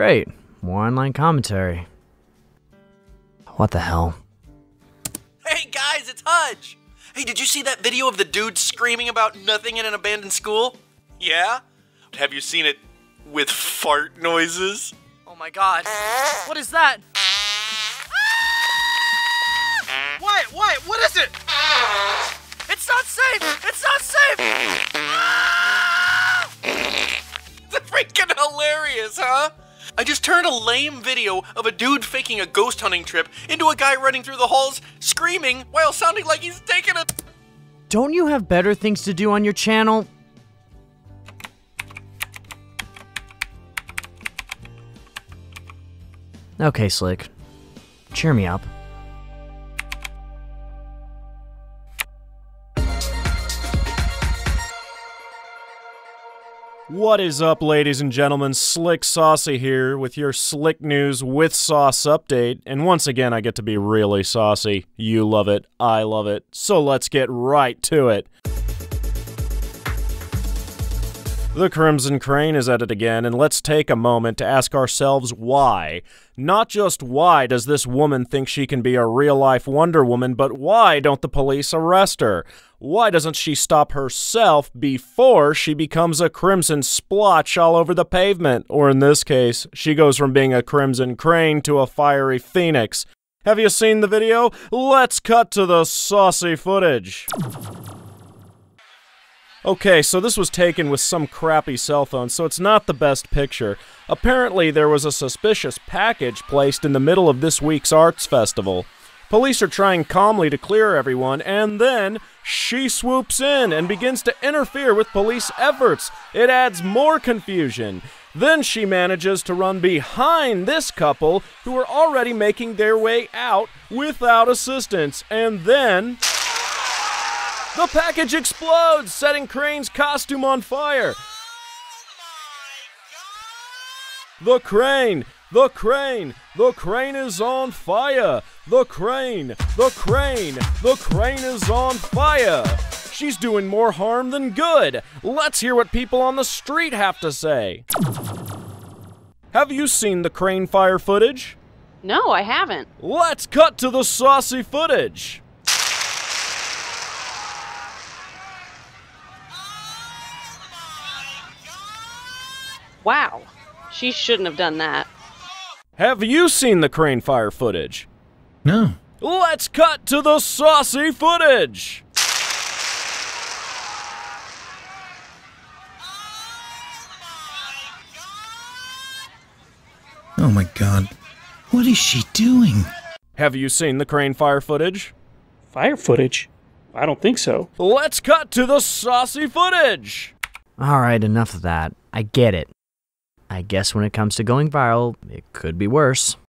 Great. More online commentary. What the hell? Hey guys, it's Hudge! Hey, did you see that video of the dude screaming about nothing in an abandoned school? Yeah? Have you seen it with fart noises? Oh my god. What is that? What? What? What is it? It's not safe! It's not safe! That's freaking hilarious, huh? I just turned a lame video of a dude faking a ghost hunting trip into a guy running through the halls screaming while sounding like he's taking a. Don't you have better things to do on your channel? Okay, Slick. Cheer me up. What is up, ladies and gentlemen? Slick Saucy here with your Slick News with Sauce update. And once again, I get to be really saucy. You love it, I love it. So let's get right to it. The Crimson Crane is at it again, and let's take a moment to ask ourselves why. Not just why does this woman think she can be a real life Wonder Woman, but why don't the police arrest her? Why doesn't she stop herself before she becomes a crimson splotch all over the pavement? Or in this case, she goes from being a crimson crane to a fiery phoenix. Have you seen the video? Let's cut to the saucy footage. Okay, so this was taken with some crappy cell phone, so it's not the best picture. Apparently, there was a suspicious package placed in the middle of this week's arts festival. Police are trying calmly to clear everyone, and then she swoops in and begins to interfere with police efforts. It adds more confusion. Then she manages to run behind this couple who are already making their way out without assistance, and then. The package explodes, setting Crane's costume on fire. Oh the crane! The crane! The crane is on fire! The crane! The crane! The crane is on fire! She's doing more harm than good! Let's hear what people on the street have to say! Have you seen the crane fire footage? No, I haven't. Let's cut to the saucy footage! Wow. She shouldn't have done that. Have you seen the crane fire footage? No. Let's cut to the saucy footage! Oh my god. What is she doing? Have you seen the crane fire footage? Fire footage? I don't think so. Let's cut to the saucy footage! Alright, enough of that. I get it. I guess when it comes to going viral, it could be worse.